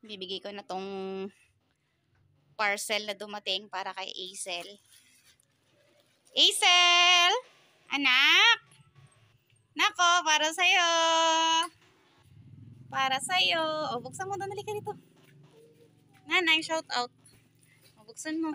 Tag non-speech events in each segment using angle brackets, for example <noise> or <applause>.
bibigay ko na tong parcel na dumating para kay Aisel. Aisel! Anak! Nako, para sa'yo! Para sa'yo! O, buksan mo na, nalika dito. Nanay, shout out. O, buksan mo.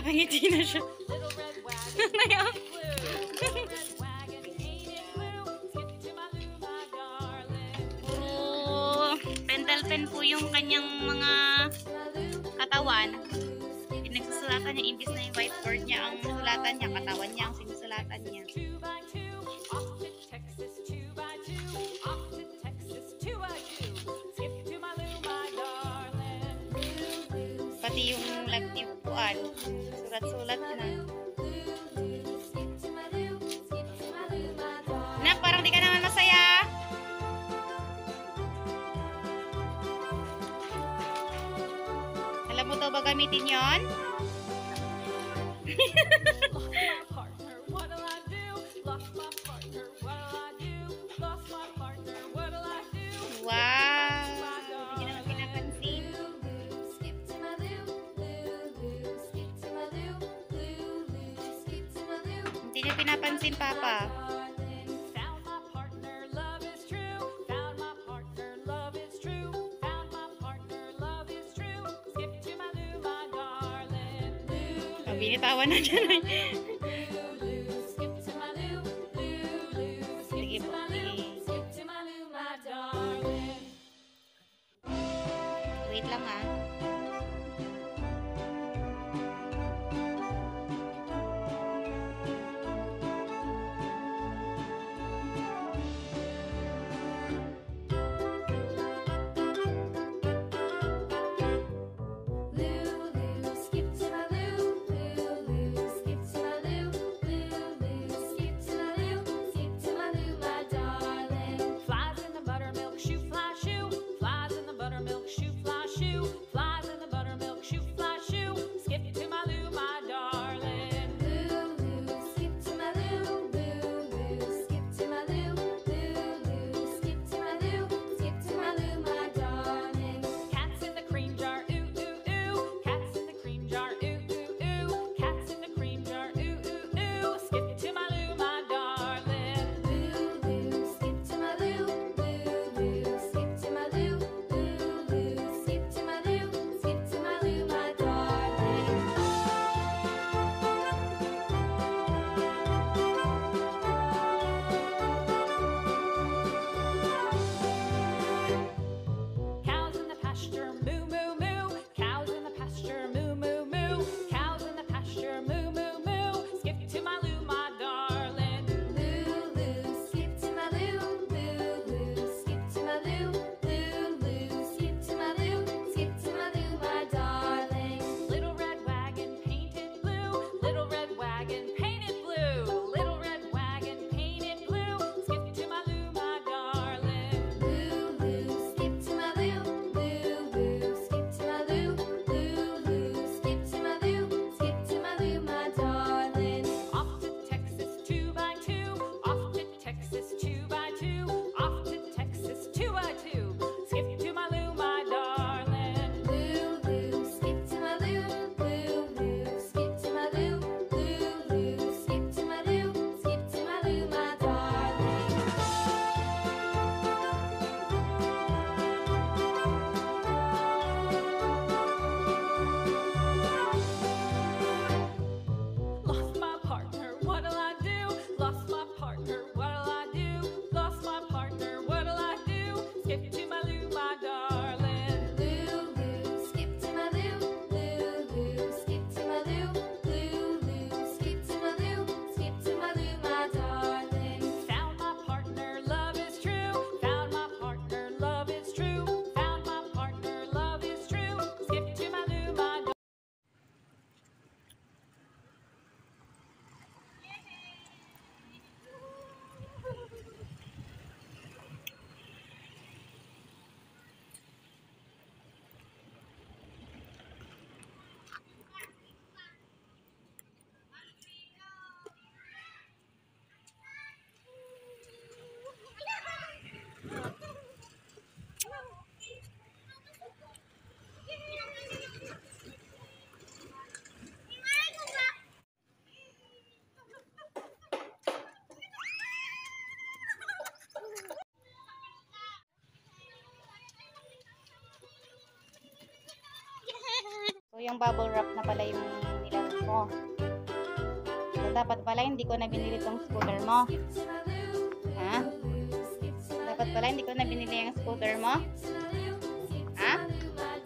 Nakangiti na siya. <laughs> Little red po yung kanyang mga katawan. Pinagsusulatan niya, imbis na yung whiteboard niya, ang sulatan niya, katawan niya, ang sinusulatan niya. Pati yung lagtip kuan. Surat-surat na. Nak, parang di ka naman masaya. Alam mo daw ba gamitin yon? Hindi niya pinapansin, Papa. Binitawan na dyan. Yung bubble wrap na pala yung nilaro ko. So, dapat pala hindi ko na binili tong scooter mo. Ha? Dapat pala hindi ko na binili yung scooter mo. Ha?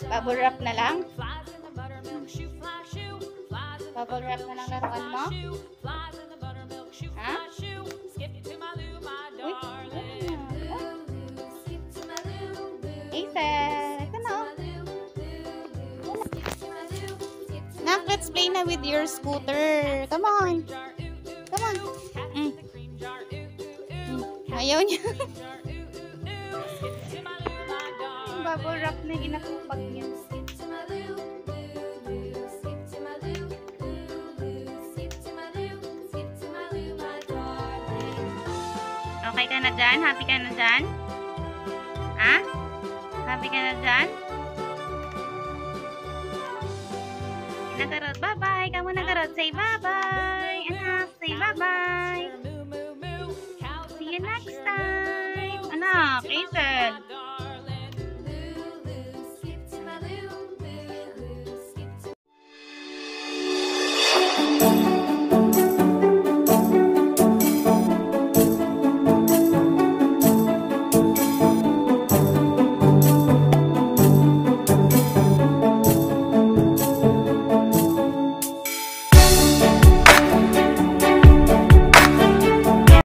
Bubble wrap na lang? Bubble wrap na lang laruan mo? Play na with your scooter. Come on. Come on. Mm. Mm. Ayaw niya. <laughs> Bubble wrap na yung inatupag niya. Okay ka na dyan? Happy ka na dyan? Ha? Happy ka na dyan? Bye-bye. Kamu nagarot. Say bye-bye. Anak, say bye-bye. See you next time. Anak, Skip